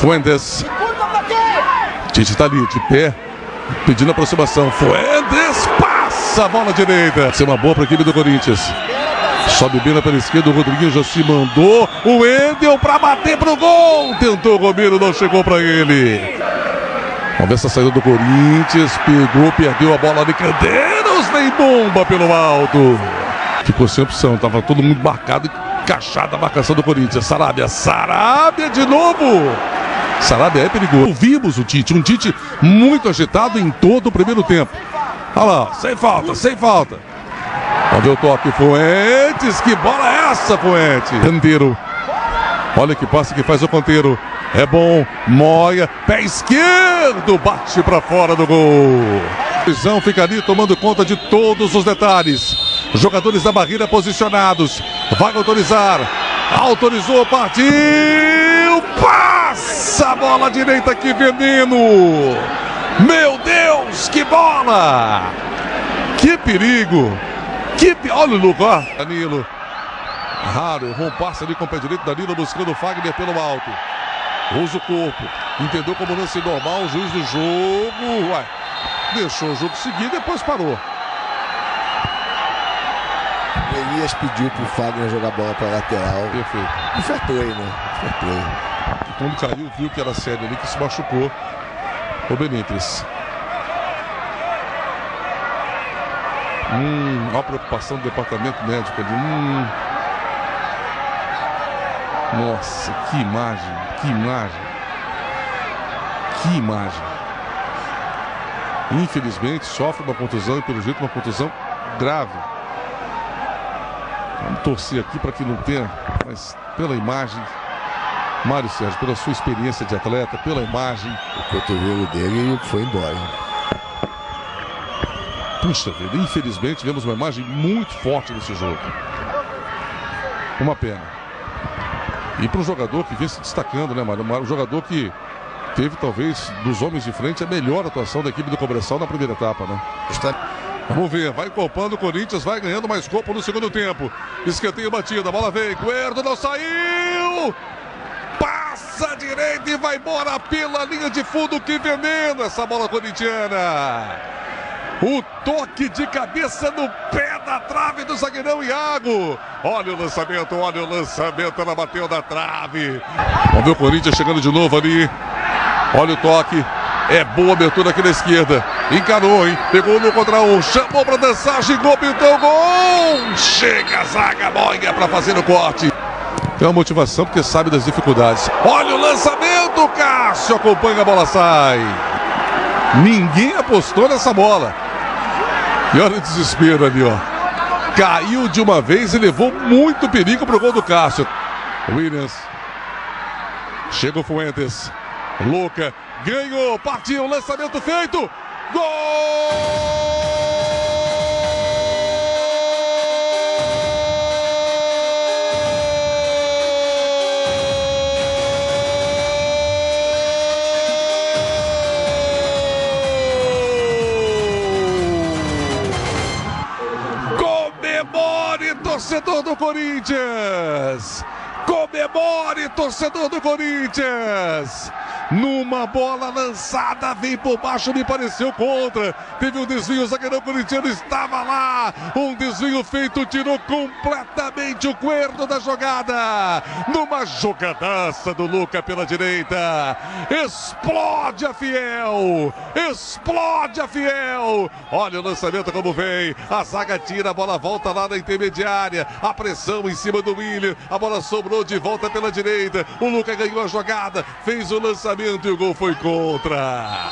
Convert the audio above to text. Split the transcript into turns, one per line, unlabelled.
Fuentes. Tite tá ali, de pé, pedindo aproximação. Fuentes passa a bola direita. Vai ser uma boa para a equipe do Corinthians. Sobe bem pela esquerda, o Rodriguinho já se mandou. O Wendel para bater pro gol. Tentou o Romero, não chegou para ele. Vamos ver essa saída do Corinthians. Pegou, perdeu a bola de Candeiros. Vem bomba pelo alto. Ficou sem opção, tava todo mundo marcado encaixada a marcação do Corinthians. Sarabia, Sarabia de novo. Sarabia é perigoso. Vimos o Tite, um Tite muito agitado em todo o primeiro tempo. Olha lá, sem falta, sem falta. Ver o toque, Fuentes. Que bola é essa, Fuentes? Canteiro. Olha que passe que faz o Canteiro. É bom, Moia, pé esquerdo, bate para fora do gol. Visão fica ali tomando conta de todos os detalhes. Jogadores da barreira posicionados. Vai autorizar. Autorizou, partiu. Passa a bola direita, que veneno. Meu Deus, que bola. Que perigo. Que... Olha o Luco, ó. Danilo. Raro, errou um passe ali com o pé direito. Danilo buscando o Fagner pelo alto. Usa o corpo. Entendeu como lance normal. O juiz do jogo. Ué, deixou o jogo seguir depois parou.
Elias pediu pro Fagner jogar bola pra lateral.
Perfeito.
E fair play, né? Fair play.
Quando caiu, viu que era sério ali, que se machucou. O Benítez. Hum, olha a preocupação do departamento médico ali. Hum. Nossa, que imagem, que imagem. Que imagem. Infelizmente sofre uma contusão e pelo jeito uma contusão grave. Vamos torcer aqui para que não tenha, mas pela imagem, Mário Sérgio, pela sua experiência de atleta, pela imagem.
O cotovelo dele foi embora.
Puxa vida, infelizmente vemos uma imagem muito forte nesse jogo. Uma pena. E para um jogador que vem se destacando, né, Mário? Um jogador que teve, talvez, dos homens de frente, a melhor atuação da equipe do Cobressal na primeira etapa, né?
Está...
Vamos ver, vai copando o Corinthians, vai ganhando mais corpo no segundo tempo. Esquenteio batida, a bola vem, Guerdo não saiu! Passa direito e vai embora pela linha de fundo, que veneno essa bola corintiana! O toque de cabeça no pé da trave do zagueirão Iago. Olha o lançamento, olha o lançamento, ela bateu na trave. Vamos ver o Corinthians chegando de novo ali. Olha o toque. É boa abertura aqui na esquerda. Encarou, hein? Pegou no contra um. Chamou para dançar, xingou, pintou gol. Chega a zaga boia para fazer o corte. Tem uma motivação porque sabe das dificuldades. Olha o lançamento, Cássio. Acompanha a bola, sai. Ninguém apostou nessa bola. E olha o desespero ali, ó. Caiu de uma vez e levou muito perigo pro gol do Cássio. Williams. Chega o Fuentes. Luca. Ganhou. Partiu. Lançamento feito. Torcedor do Corinthians! Comemore, torcedor do Corinthians! Numa bola lançada, vem por baixo, me pareceu contra. Teve um desvio, o zagueirão corintiano estava lá. Um desvio feito, tirou completamente o cuerno da jogada. Numa jogadaça do Luca pela direita. Explode a Fiel! Explode a Fiel! Olha o lançamento como vem. A zaga tira, a bola volta lá na intermediária. A pressão em cima do William. A bola sobrou de volta pela direita. O Luca ganhou a jogada, fez o lançamento e o gol foi contra.